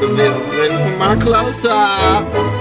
Little, little from my close up.